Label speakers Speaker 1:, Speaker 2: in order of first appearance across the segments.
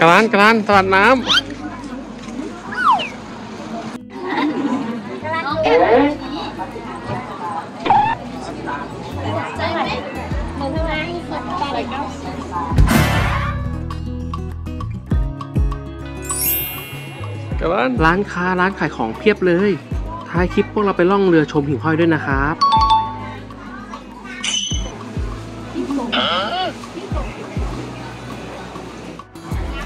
Speaker 1: กระานกระานสวัสดน้
Speaker 2: ใช่างนี้สดแปดเก้าสิบำ
Speaker 1: กระานร้านค้าร้านขายของเพียบเลย ท้ายคลิปพวกเราไปล่องเรือชมหิ่งห้อยด้วยนะครับ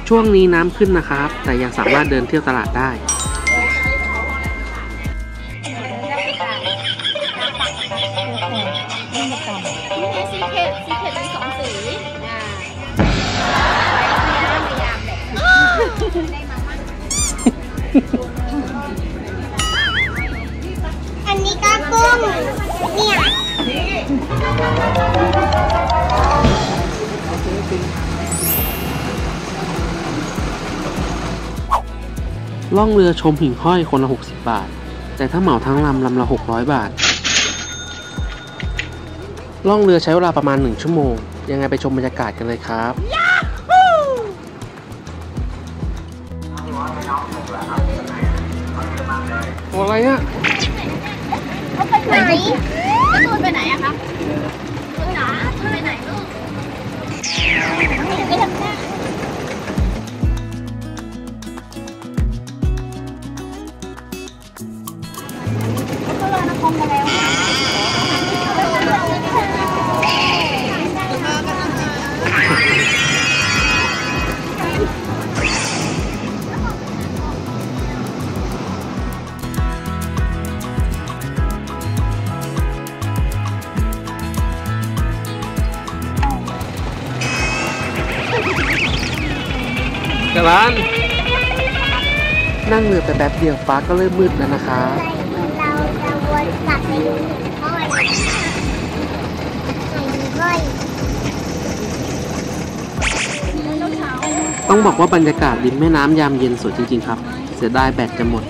Speaker 1: ช่วงนี้น้ำขึ้นนะครับ แต่ยังสามารถเดินเที่ยวตลาดได้
Speaker 2: เนี่ย
Speaker 1: ล่องเรือชมหิ่งห้อยคนละ 60 บาท แต่ถ้าเหมาทั้งลำลำละ 600 บาท ล่องเรือใช้เวลาประมาณ 1 ชั่วโมง ยังไงไปชมบรรยากาศกันเลยครับโอ้อะไรอะ
Speaker 2: เขาไปไหนแล้วตูนไปไหนอะคะตูนจ๋าไปไหนลูกไปทำหน้าเขาลอยนะคอมมาแล้ว
Speaker 1: กระร้านนั่งเรือไปแป๊บเดียวฟ้าก็เริ่มมืดแล้วนะครับ
Speaker 2: เราจะวนกลับไปดูหิ่งห้อยหิ่งห้อย
Speaker 1: ต้องบอกว่าบรรยากาศริมแม่น้ำยามเย็นสวยจริง ๆ ครับ เสียดายแบตจะหมด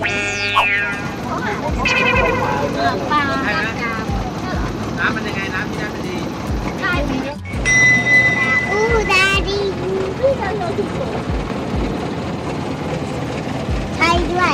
Speaker 1: น้ำมันยังไงน้ำที่นั่นดี
Speaker 2: อู้ดาดีใ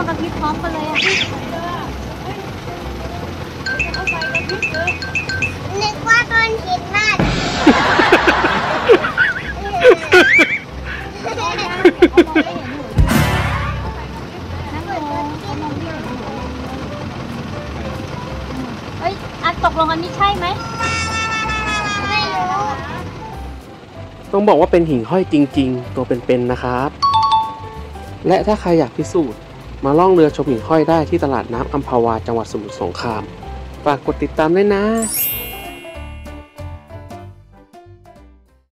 Speaker 2: ว่าใช่เปล่าจะได้รู้ไงว่ามันถูกไม่จริงไหมมันคือห้อยจริงอะไม่รู้ว่ากระพริบพร้อมกันเลยอะนึกว่าก้นหินมากเฮ้ยอันตกลงอันนี้ใช่ไหม ไม่รู้
Speaker 1: ต้องบอกว่าเป็นหิ่งห้อยจริง ๆ ตัวเป็นๆนะครับ และถ้าใครอยากพิสูจน์ มาล่องเรือชมหิ่งห้อยได้ที่ตลาดน้ำอัมพาวาจังหวัดสมุทรสงคราม ฝากกดติดตามด้วยนะ